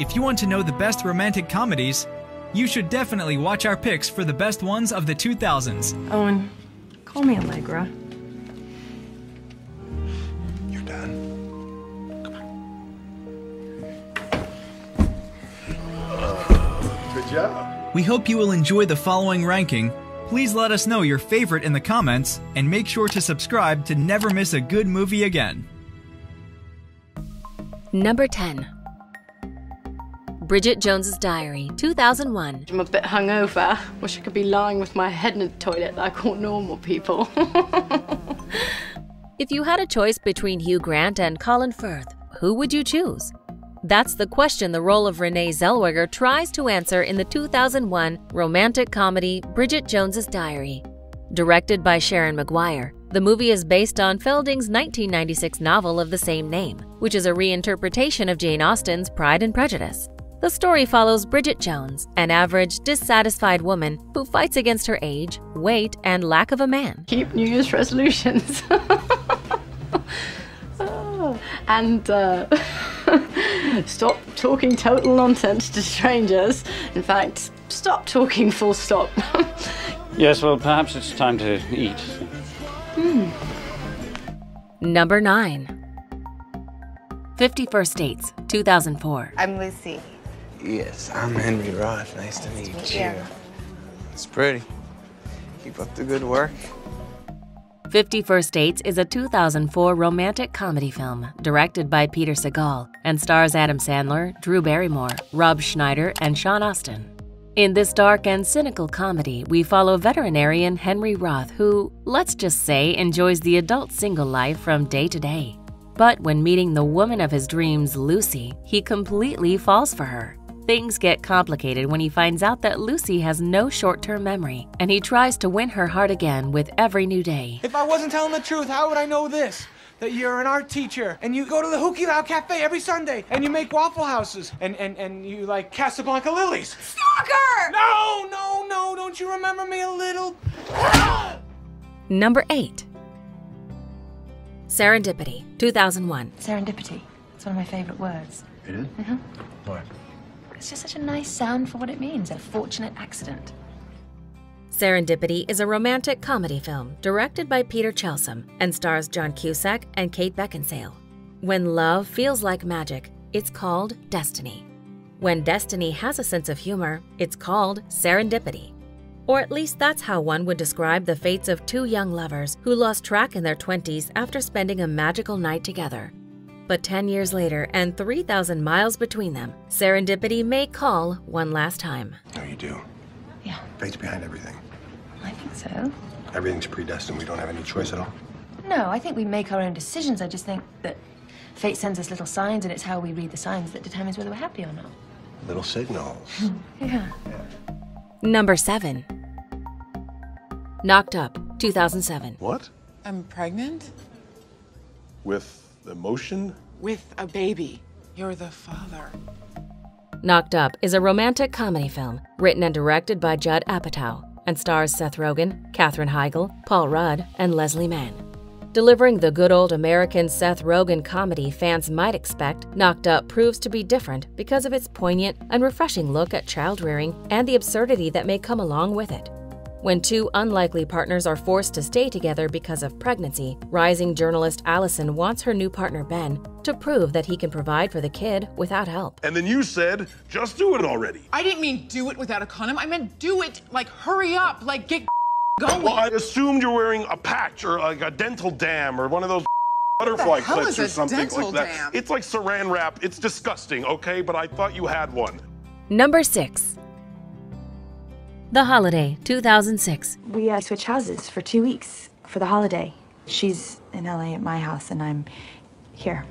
If you want to know the best romantic comedies, you should definitely watch our picks for the best ones of the 2000s. Owen, call me Allegra. You're done. Come on. Uh, good job. We hope you will enjoy the following ranking. Please let us know your favorite in the comments and make sure to subscribe to never miss a good movie again. Number 10. Bridget Jones's Diary, 2001. I'm a bit hungover. Wish I could be lying with my head in the toilet like all normal people. If you had a choice between Hugh Grant and Colin Firth, who would you choose? That's the question the role of Renee Zellweger tries to answer in the 2001 romantic comedy Bridget Jones's Diary. Directed by Sharon Maguire, the movie is based on Fielding's 1996 novel of the same name, which is a reinterpretation of Jane Austen's Pride and Prejudice. The story follows Bridget Jones, an average, dissatisfied woman who fights against her age, weight, and lack of a man. Keep New Year's resolutions. Oh, and uh, stop talking total nonsense to strangers. In fact, stop talking full stop. Yes, well, perhaps it's time to eat. Number 9. 50 First Dates, 2004. I'm Lucy. Yes, I'm Henry Roth. Nice to meet meet you. you. It's pretty. Keep up the good work. 50 First Dates is a 2004 romantic comedy film directed by Peter Segal and stars Adam Sandler, Drew Barrymore, Rob Schneider, and Sean Astin. In this dark and cynical comedy, we follow veterinarian Henry Roth, who, let's just say, enjoys the adult single life from day to day. But when meeting the woman of his dreams, Lucy, he completely falls for her. Things get complicated when he finds out that Lucy has no short term memory, and he tries to win her heart again with every new day. If I wasn't telling the truth, how would I know this? That you're an art teacher and you go to the Hukilau Cafe every Sunday and you make waffle houses and, and, and you like Casablanca lilies. Stalker! No, no, no, don't you remember me a little? Number 8. Serendipity, 2001. Serendipity. It's one of my favorite words. It is? Mhm. What? It's just such a nice sound for what it means a fortunate accident. Serendipity is a romantic comedy film directed by Peter Chelsom and stars John Cusack and Kate Beckinsale. When love feels like magic, it's called destiny. When destiny has a sense of humor, it's called serendipity. Or at least that's how one would describe the fates of two young lovers who lost track in their 20s after spending a magical night together. But 10 years later and 3,000 miles between them, serendipity may call one last time. No, you do. Yeah, Fate's behind everything. I think so. Everything's predestined. We don't have any choice at all. No, I think we make our own decisions. I just think that fate sends us little signs, and it's how we read the signs that determines whether we're happy or not. Little signals. Yeah. Number 7. Knocked Up, 2007. What? I'm pregnant With emotion? with a baby. You're the father. Knocked Up is a romantic comedy film written and directed by Judd Apatow and stars Seth Rogen, Katherine Heigl, Paul Rudd, and Leslie Mann. Delivering the good old American Seth Rogen comedy fans might expect, Knocked Up proves to be different because of its poignant and refreshing look at child rearing and the absurdity that may come along with it. When two unlikely partners are forced to stay together because of pregnancy, rising journalist Allison wants her new partner Ben to prove that he can provide for the kid without help. And then you said, just do it already. I didn't mean do it without a condom. I meant do it like hurry up, like get going. Well, I assumed you're wearing a patch or like a dental dam or one of those butterfly clips or something like that. dam? It's like saran wrap. It's disgusting, okay? But I thought you had one. Number 6. The Holiday, 2006. We uh, switch houses for two weeks for the holiday. She's in LA at my house, and I'm here.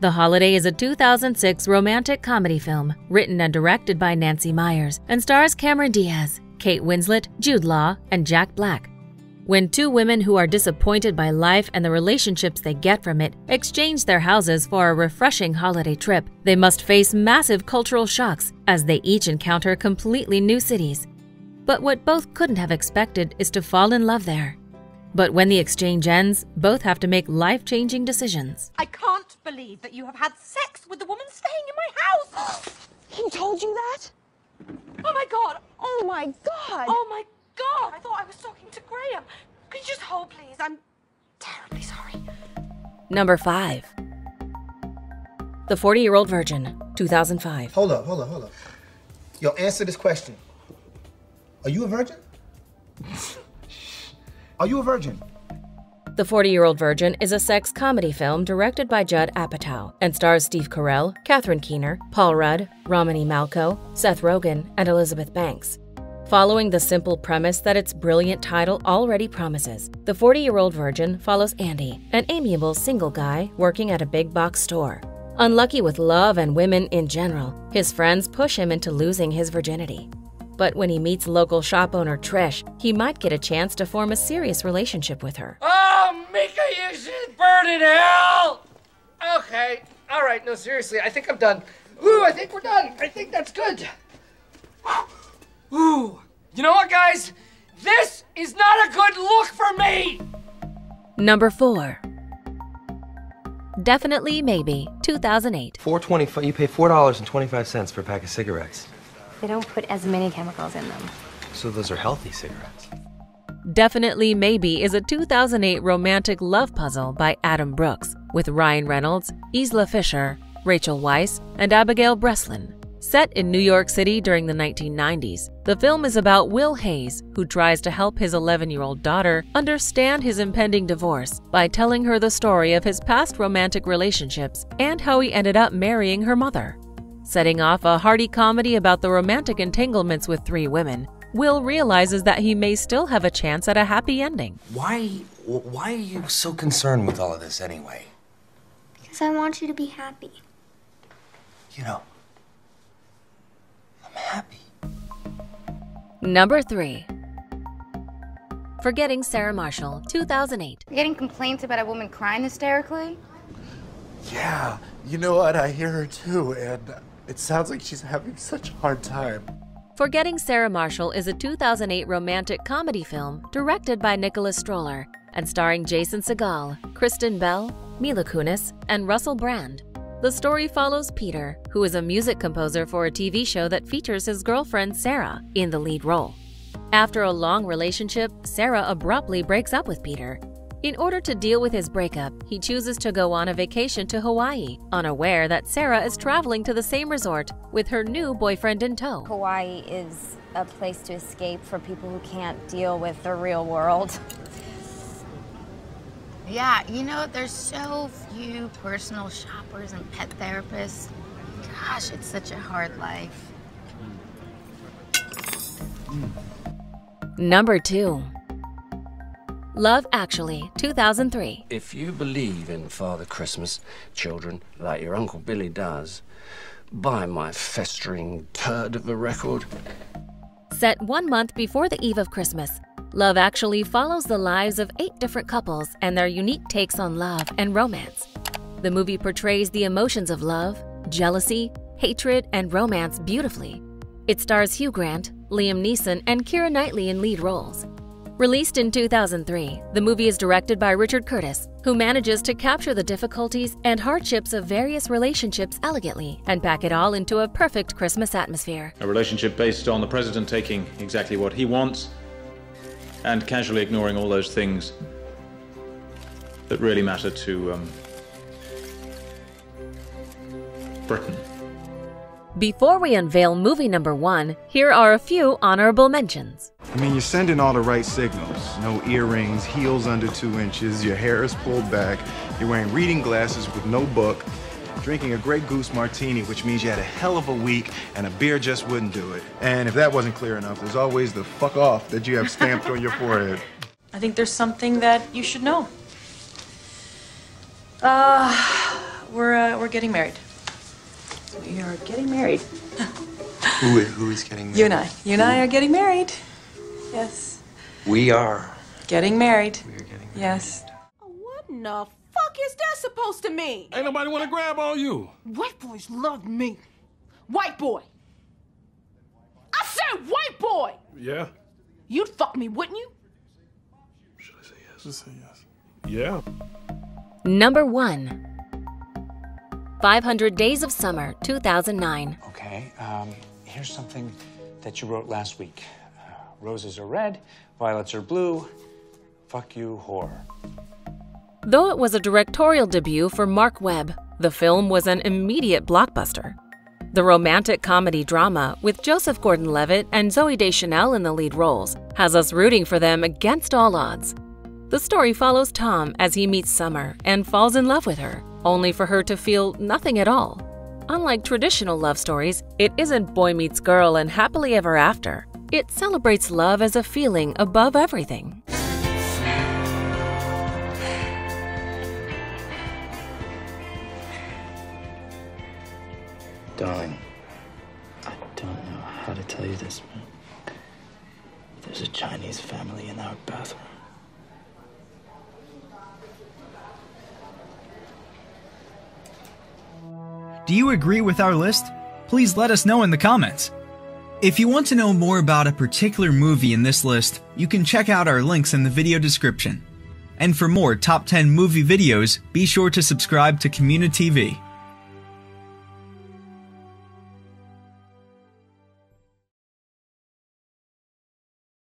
The Holiday is a 2006 romantic comedy film written and directed by Nancy Meyers and stars Cameron Diaz, Kate Winslet, Jude Law, and Jack Black. When two women who are disappointed by life and the relationships they get from it exchange their houses for a refreshing holiday trip, they must face massive cultural shocks as they each encounter completely new cities. But what both couldn't have expected is to fall in love there. But when the exchange ends, both have to make life changing decisions. I can't believe that you have had sex with the woman staying in my house! he told you that? Oh my god! Oh my god! Oh my god! I thought I was talking to Graham. Could you just hold, please? I'm terribly sorry. Number 5. The 40 Year Old Virgin, 2005. Hold up, hold up, hold up. Yo, answer this question. Are you a virgin? Are you a virgin? The 40 Year Old Virgin is a sex comedy film directed by Judd Apatow and stars Steve Carell, Catherine Keener, Paul Rudd, Romany Malco, Seth Rogen, and Elizabeth Banks. Following the simple premise that its brilliant title already promises, The 40 Year Old Virgin follows Andy, an amiable single guy working at a big box store. Unlucky with love and women in general, his friends push him into losing his virginity. But when he meets local shop owner Trish, he might get a chance to form a serious relationship with her. Oh, Mika, you should burn in hell! Okay, all right, no, seriously, I think I'm done. Ooh, I think we're done. I think that's good. Ooh, you know what, guys? This is not a good look for me! Number 4. Definitely Maybe, 2008. 425 you pay $4.25 for a pack of cigarettes. They don't put as many chemicals in them. So those are healthy cigarettes. Definitely Maybe is a 2008 romantic love puzzle by Adam Brooks with Ryan Reynolds, Isla Fisher, Rachel Weisz, and Abigail Breslin. Set in New York City during the 1990s, the film is about Will Hayes, who tries to help his 11 year old daughter understand his impending divorce by telling her the story of his past romantic relationships and how he ended up marrying her mother. Setting off a hearty comedy about the romantic entanglements with three women, Will realizes that he may still have a chance at a happy ending. Why why are you so concerned with all of this anyway? Because I want you to be happy. You know, Number 3. Forgetting Sarah Marshall, 2008. You're getting complaints about a woman crying hysterically? Yeah, you know what? I hear her too, and it sounds like she's having such a hard time. Forgetting Sarah Marshall is a 2008 romantic comedy film directed by Nicholas Stoller and starring Jason Segel, Kristen Bell, Mila Kunis, and Russell Brand. The story follows Peter, who is a music composer for a TV show that features his girlfriend Sarah in the lead role. After a long relationship, Sarah abruptly breaks up with Peter. In order to deal with his breakup, he chooses to go on a vacation to Hawaii, unaware that Sarah is traveling to the same resort with her new boyfriend in tow. Hawaii is a place to escape for people who can't deal with the real world. Yeah, you know, there's so few personal shoppers and pet therapists. Gosh, it's such a hard life. Mm. Number 2. Love Actually, 2003. If you believe in Father Christmas, children, like your Uncle Billy does, buy my festering turd of a record. Set one month before the eve of Christmas, Love Actually follows the lives of eight different couples and their unique takes on love and romance. The movie portrays the emotions of love, jealousy, hatred, and romance beautifully. It stars Hugh Grant, Liam Neeson, and Keira Knightley in lead roles. Released in 2003, the movie is directed by Richard Curtis, who manages to capture the difficulties and hardships of various relationships elegantly and pack it all into a perfect Christmas atmosphere. A relationship based on the president taking exactly what he wants and casually ignoring all those things that really matter to um, Britain. Before we unveil movie number one, here are a few honorable mentions. I mean, you're sending all the right signals. No earrings, heels under two inches, your hair is pulled back, you're wearing reading glasses with no book, drinking a Grey Goose martini, which means you had a hell of a week and a beer just wouldn't do it. And if that wasn't clear enough, there's always the fuck off that you have stamped on your forehead. I think there's something that you should know. Uh, we're, uh, we're getting married. We are getting married. Who, who is getting married? You and I. You and I are getting married. Yes. We are. Getting married. We are getting married. Yes. What in the fuck is that supposed to mean? Ain't nobody want to grab on you. White boys love me. White boy. I said white boy. Yeah. You'd fuck me, wouldn't you? Should I say yes? Just say yes. Yeah. Number 1. 500 Days of Summer, 2009. Okay, um, here's something that you wrote last week. Uh, roses are red, violets are blue. Fuck you, whore. Though it was a directorial debut for Marc Webb, the film was an immediate blockbuster. The romantic comedy drama, with Joseph Gordon Levitt and Zooey Deschanel in the lead roles, has us rooting for them against all odds. The story follows Tom as he meets Summer and falls in love with her, only for her to feel nothing at all. Unlike traditional love stories, it isn't boy meets girl and happily ever after. It celebrates love as a feeling above everything. Darling, I don't know how to tell you this, but there's a Chinese family in our bathroom. Do you agree with our list? Please let us know in the comments. If you want to know more about a particular movie in this list, you can check out our links in the video description. And for more top 10 movie videos, be sure to subscribe to Community TV.